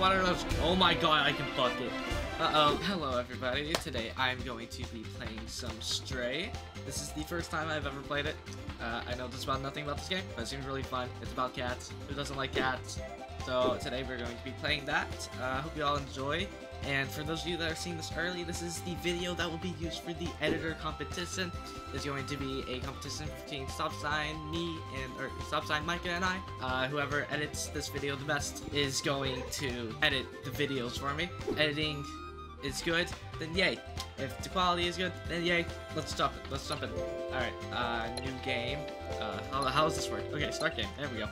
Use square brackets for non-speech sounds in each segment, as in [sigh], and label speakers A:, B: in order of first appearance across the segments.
A: what are those? Oh my god, I can bucket. Uh-oh. Hello, everybody. Today, I'm going to be playing some Stray. This is the first time I've ever played it. Uh, I know just about nothing about this game, but it seems really fun. It's about cats. Who doesn't like cats? So today, we're going to be playing that. I uh, hope you all enjoy. And for those of you that are seeing this early, this is the video that will be used for the editor competition. There's going to be a competition between Stop Sign, me, and or Stop Sign Micah and I. Uh, whoever edits this video the best is going to edit the videos for me. Editing is good, then yay. If the quality is good, then yay. Let's jump it. Let's jump it. Alright, uh, new game. Uh, how, how does this work? Okay, start game. There we go.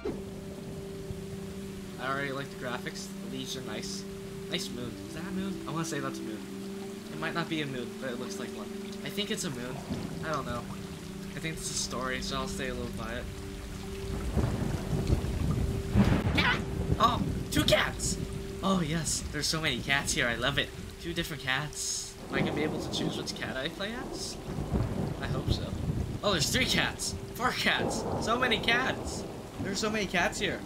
A: I already like the graphics. The leaves are nice. Nice moon. Is that a moon? I want to say that's a moon. It might not be a moon, but it looks like one. I think it's a moon. I don't know. I think it's a story, so I'll stay a little quiet. Cat! Oh, two cats! Oh yes, there's so many cats here. I love it. Two different cats. Am I gonna be able to choose which cat I play as? I hope so. Oh, there's three cats! Four cats! So many cats! There's so many cats here.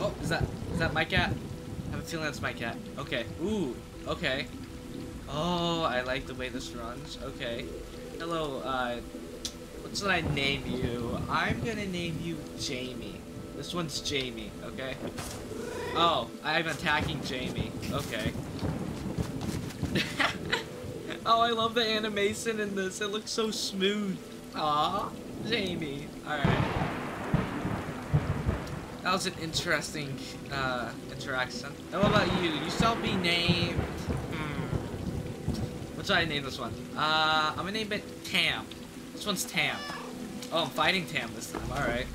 A: Oh, is that is that my cat? I have a feeling that's my cat. Okay. Ooh. Okay. Oh, I like the way this runs. Okay. Hello, uh, what should I name you? I'm gonna name you Jamie. This one's Jamie, okay? Oh, I'm attacking Jamie. Okay. [laughs] oh, I love the animation in this. It looks so smooth. Aw, Jamie. Alright. That was an interesting uh, interaction. And what about you? You shall be named... Hmm. What should I name this one? Uh, I'm gonna name it Tam. This one's Tam. Oh, I'm fighting Tam this time. Alright.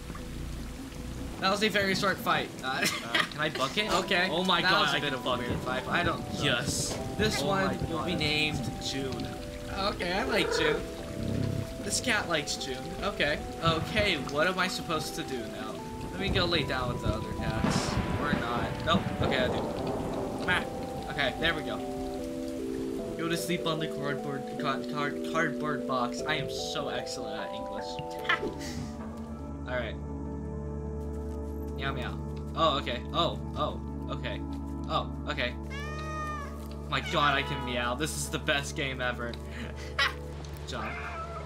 A: That was a very short fight. Uh, uh, can I bucket? [laughs] Okay. Oh my that god, was a I bit of a weird fight. I don't. Yes. This oh one will be named June. Okay, I like June. This cat likes June. Okay. Okay, what am I supposed to do now? Let me go lay down with the other cats. Or not. Nope. Okay, I do. Okay, there we go. Go to sleep on the cardboard card, card, cardboard box. I am so excellent at English. [laughs] Alright. Meow meow. Oh, okay. Oh, oh, okay. Oh, okay. My god, I can meow. This is the best game ever. [laughs] Jump.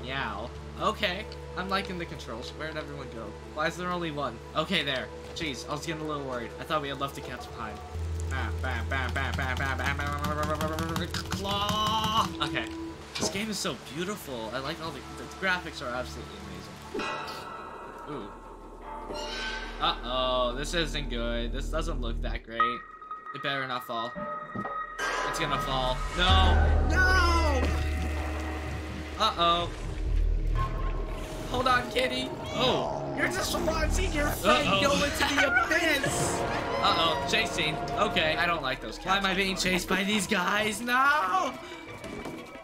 A: Meow. Okay. I'm liking the controls. Where'd everyone go? Why is there only one? Okay, there. Jeez, I was getting a little worried. I thought we had left the cats behind. Claw! Okay. This game is so beautiful. I like all the, the graphics are absolutely amazing. Ooh. Uh-oh, this isn't good. This doesn't look that great. It better not fall. It's gonna fall. No! No! Uh-oh. Hold on, kitty. Oh. You're just watching your friend uh -oh. go into the [laughs] abyss. Uh-oh, chasing. Okay, I don't like those cats. Why am I being chased by these guys? No!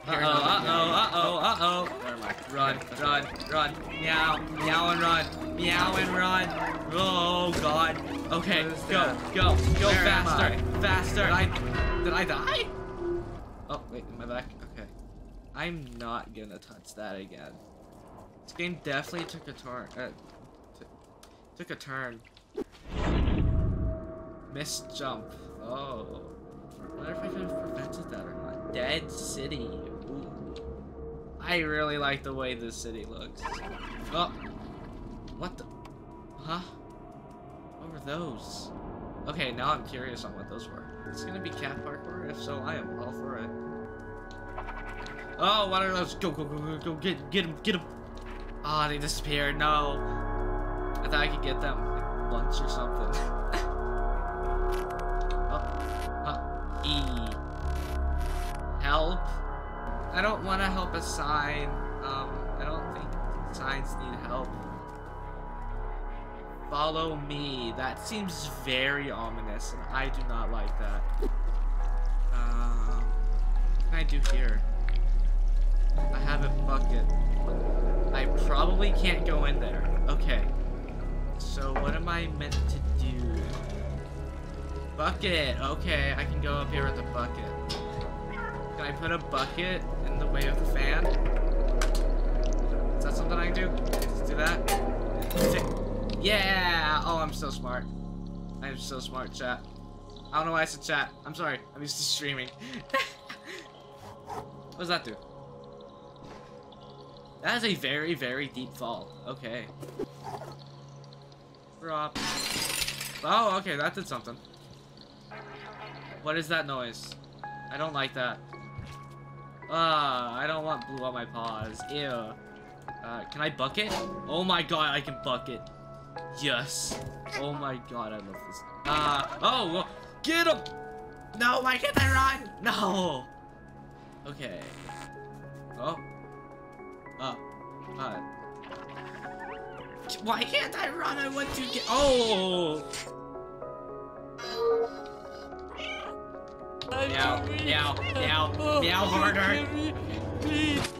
A: Uh-oh, uh-oh, uh-oh, uh-oh. Where am I? Run, run, run. Meow, meow and run. Meow and run. Oh, God. Okay, go, go, go Where faster, faster. Did I, did I die? Oh, wait, am I back? Okay. I'm not gonna touch that again. This game definitely took a turn. Uh, took a turn. Missed jump. Oh. I wonder if I could have prevented that or not. Dead City. Ooh. I really like the way this city looks. Oh. What the? Huh? What were those? Okay, now I'm curious on what those were. It's gonna be cat parkour? If so, I am all for it. Oh, what are those? Go, go, go, go, go, get, get him, get him. Oh, they disappeared. No. I thought I could get them like, lunch or something. [laughs] oh. Uh, e. Help. I don't want to help a sign. Um, I don't think signs need help. Follow me. That seems very ominous, and I do not like that. Um, what can I do here? I have a bucket. I probably can't go in there. Okay. So what am I meant to do? Bucket! Okay, I can go up here with a bucket. Can I put a bucket in the way of the fan? Is that something I can do? Let's do that. Yeah! Oh, I'm so smart. I'm so smart, chat. I don't know why I said chat. I'm sorry. I'm used to streaming. [laughs] what does that do? That is a very, very deep fall. Okay. Drop. Oh, okay, that did something. What is that noise? I don't like that. Ah, I don't want blue on my paws. Ew. Uh, can I bucket? Oh my god, I can bucket. Yes. Oh my god, I love this. Uh, oh, get him! No, why can't I run? No! Okay. Oh. Oh. Uh. Why can't I run? I want to get- Oh! Meow, meow, meow, meow harder.
B: Please.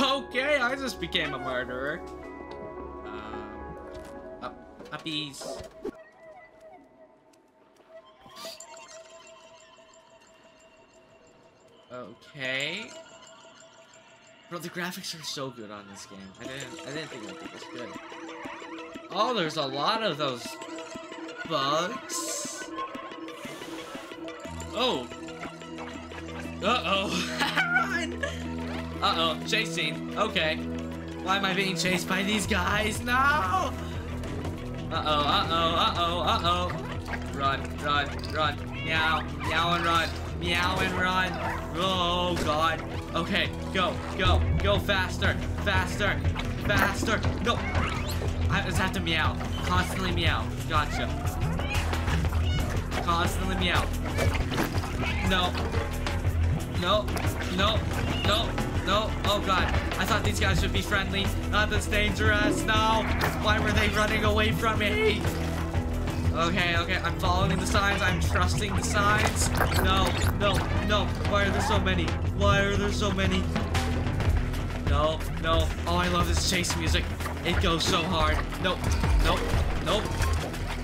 A: Okay, I just became a murderer. Um, up, puppies. Okay. Bro, the graphics are so good on this game. I didn't, I didn't think it would be this good. Oh, there's a lot of those bugs. Oh. Uh-oh. Run! [laughs] Uh-oh, chasing. Okay. Why am I being chased by these guys? No! Uh-oh, uh-oh, uh-oh, uh-oh. Run, run, run. Meow, meow and run. Meow and run. Oh, God. Okay, go, go, go faster, faster, faster. Go. I just have to meow. Constantly meow. Gotcha. Constantly meow. No. No. No. No. No. Oh god. I thought these guys would be friendly. Not this dangerous. No. Why were they running away from me? Okay, okay. I'm following the signs. I'm trusting the signs. No. No. No. Why are there so many? Why are there so many? No. No. Oh, I love this chase music. It goes so hard. Nope. Nope. Nope.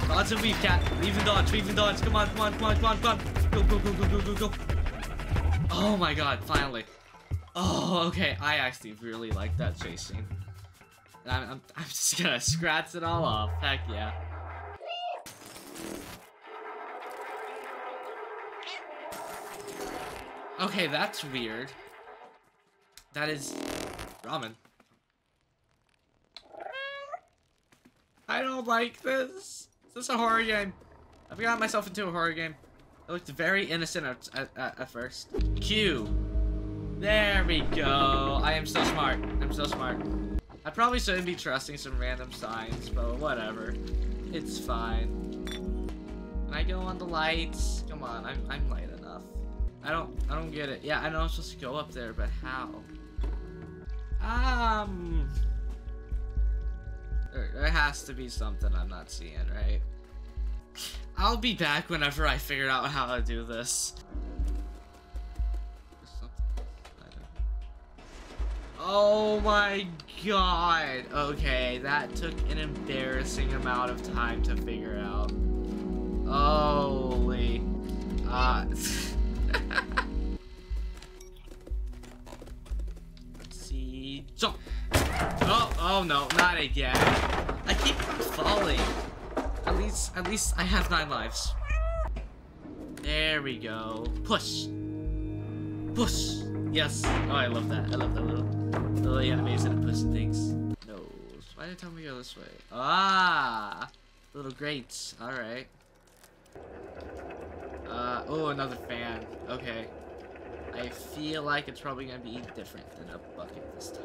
A: Dodge and weave, cat. Weave and dodge. Weave and dodge. Come on. Come on. Come on. Come on. Come on. Go, go, go, go, go, go, go. Oh my god, finally. Oh, okay. I actually really like that chase scene. I'm, I'm, I'm just gonna scratch it all off. Heck yeah. Okay, that's weird. That is ramen. I don't like this. Is this a horror game? I've got myself into a horror game. It looked very innocent at, at, at, at first. Q. There we go. I am so smart. I'm so smart. I probably shouldn't be trusting some random signs, but whatever. It's fine. Can I go on the lights? Come on, I'm, I'm light enough. I don't I don't get it. Yeah, I know I'm supposed to go up there, but how? Um there, there has to be something I'm not seeing, right? I'll be back whenever I figure out how to do this. Oh my god. Okay, that took an embarrassing amount of time to figure out. Holy. Uh. Let's [laughs] see. Jump. Oh, oh no, not again. I keep falling. At least, at least I have nine lives. There we go. Push. Push. Yes. Oh, I love that. I love that little, little animation of pushing things. No. Why did it tell me to go this way? Ah. Little grates. All right. Uh. Oh, another fan. Okay. I feel like it's probably gonna be different than a bucket this time.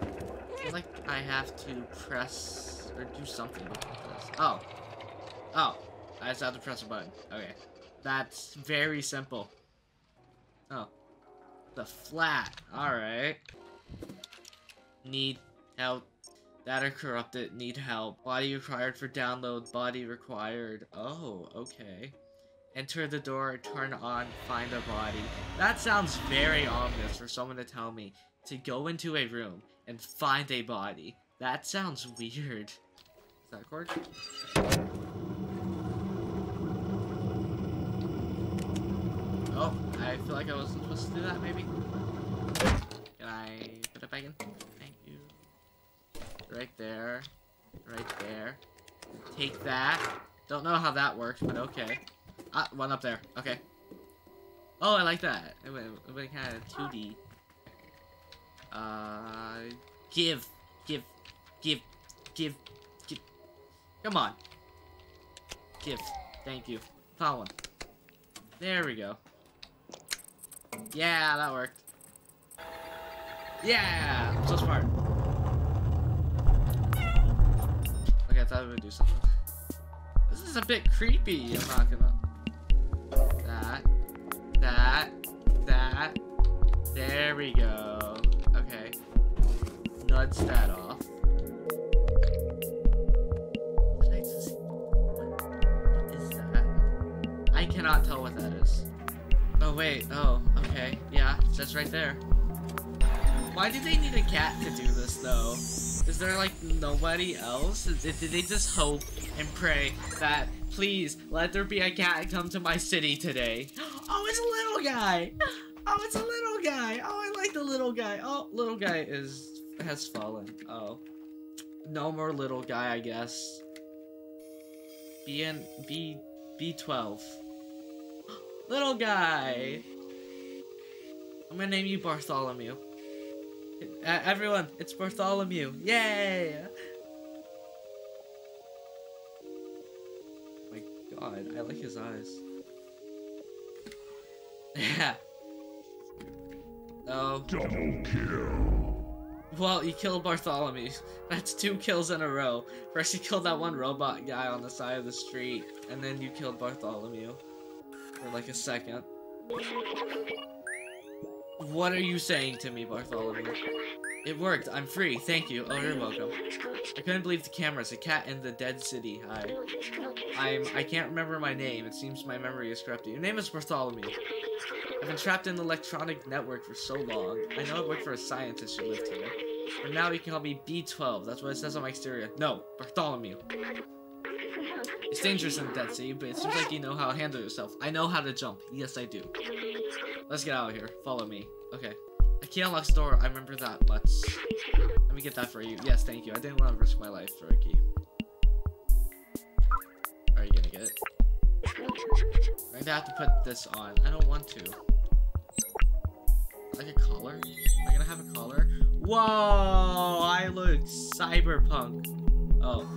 A: I feel like I have to press or do something with this. Oh. Oh. I just have to press a button. Okay. That's very simple. Oh. The flat. Alright. Need help. Data corrupted. Need help. Body required for download. Body required. Oh, okay. Enter the door, turn on, find a body. That sounds very ominous for someone to tell me to go into a room and find a body. That sounds weird. Is that a cord? Oh, I feel like I wasn't supposed to do that, maybe? Can I put it back in? Thank you. Right there. Right there. Take that. Don't know how that works, but okay. Ah, one up there. Okay. Oh, I like that. It went, it went kind of 2D. Uh, give, give, give, give, give. Come on. Give. Thank you. Found one. There we go. Yeah, that worked. Yeah! I'm so smart. Okay, I thought it would do something. This is a bit creepy, I'm not gonna... That. That. That. There we go. Okay. Nuts that off. I. What is that? I cannot tell what that is. Oh, wait. Oh, okay. Yeah, it says right there. Why do they need a cat to do this, though? Is there, like, nobody else? Did, they just hope and pray that, please, let there be a cat come to my city today? [gasps] Oh, it's a little guy! [gasps] Oh, it's a little guy! Oh, I like the little guy. Oh, little guy is has fallen. Oh. No more little guy, I guess. B N B B12. Little guy! I'm gonna name you Bartholomew. Uh, everyone, it's Bartholomew. Yay! My god, I like his eyes. [laughs] Yeah. Oh.
B: Double kill.
A: Well, you killed Bartholomew. [laughs] That's two kills in a row. First you killed that one robot guy on the side of the street, and then you killed Bartholomew. For like a second. What are you saying to me, Bartholomew? It worked. I'm free. Thank you. Oh, you're welcome. I couldn't believe the cameras. A cat in the dead city. Hi. I'm. I can't remember my name. It seems my memory is corrupted. Your name is Bartholomew. I've been trapped in the electronic network for so long. I know I worked for a scientist who lived here. But now you can call me B12. That's what it says on my exterior. No, Bartholomew. It's dangerous in the Dead City, but it seems like you know how to handle yourself. I know how to jump. Yes, I do. Let's get out of here. Follow me. Okay. A key unlocks the door. I remember that much. Let me get that for you. Yes, thank you. I didn't want to risk my life for a key. Are you gonna get it? I'm gonna have to put this on. I don't want to. Like a collar? Am I gonna have a collar? Whoa! I look cyberpunk. Oh.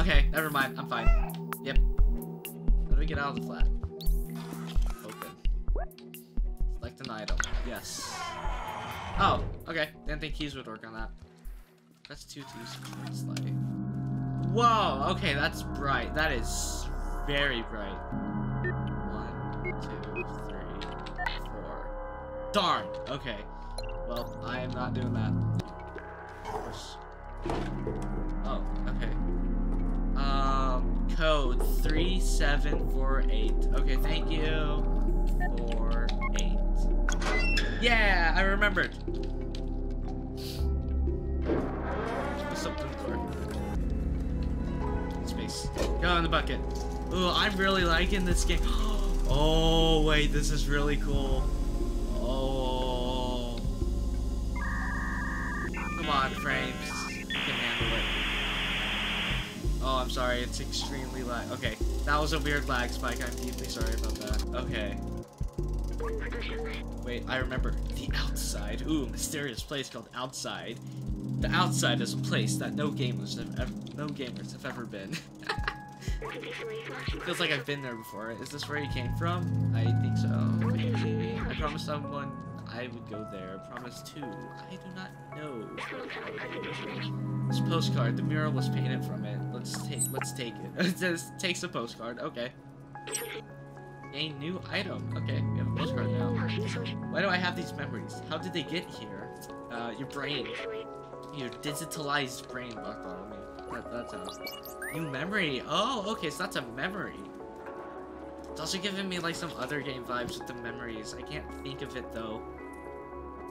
A: Okay. Never mind. I'm fine. Yep. How do we get out of the flat? Open. Select an item. Yes. Oh, okay. Didn't think keys would work on that. That's two twos. Slide. Whoa, okay, that's bright. That is very bright. One, two, three, four. Darn! Okay. Well, I am not doing that. Oh, okay. Um, code 3748. Okay, thank you. Four, eight. Yeah, I remembered. Space. Go in the bucket. Ooh, I'm really liking this game. [gasps] Oh, wait, this is really cool. Oh. Sorry. It's extremely lag. Okay, that was a weird lag spike. I'm deeply sorry about that. Okay. Wait, I remember. The outside. Ooh, mysterious place called outside. The outside is a place that no gamers have ever, no gamers have ever been. [laughs] Feels like I've been there before. Is this where you came from? I think so. Maybe. I promised someone I would go there. Promise two. I do not know. This postcard. The mural was painted from it. Let's take. Let's take it. [laughs] it just takes a postcard. Okay. A new item. Okay, we have a postcard now. Why do I have these memories? How did they get here? Uh, your brain. Your digitalized brain, Bartholomew. That, that's a New memory. Oh, okay, so that's a memory. It's also giving me like some other game vibes with the memories. I can't think of it though.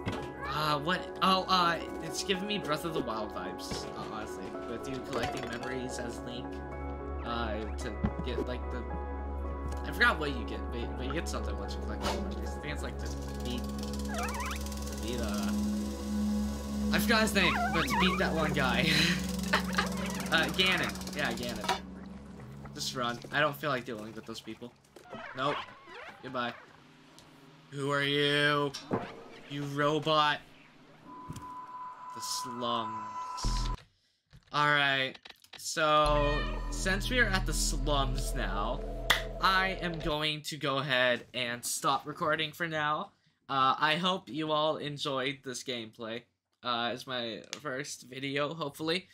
A: Uh, what? Oh, uh, it's giving me Breath of the Wild vibes, honestly. With you collecting memories as Link, uh, to get like the. I forgot what you get, but, you get something once you collect memories. I think it's like to beat. To beat, uh. I forgot his name, but to beat that one guy. [laughs] Uh, Ganon. Yeah, Ganon. Just run. I don't feel like dealing with those people. Nope. Goodbye. Who are you? You robot. The slums. Alright. So, since we are at the slums now, I am going to go ahead and stop recording for now. Uh, I hope you all enjoyed this gameplay. Uh, it's my first video, hopefully.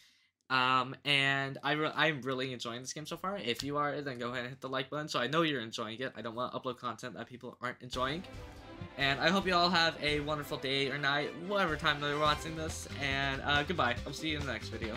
A: Um, and I re I'm really enjoying this game so far. If you are, then go ahead and hit the like button so I know you're enjoying it. I don't want to upload content that people aren't enjoying. And I hope you all have a wonderful day or night, whatever time that you're watching this. And uh, goodbye. I'll see you in the next video.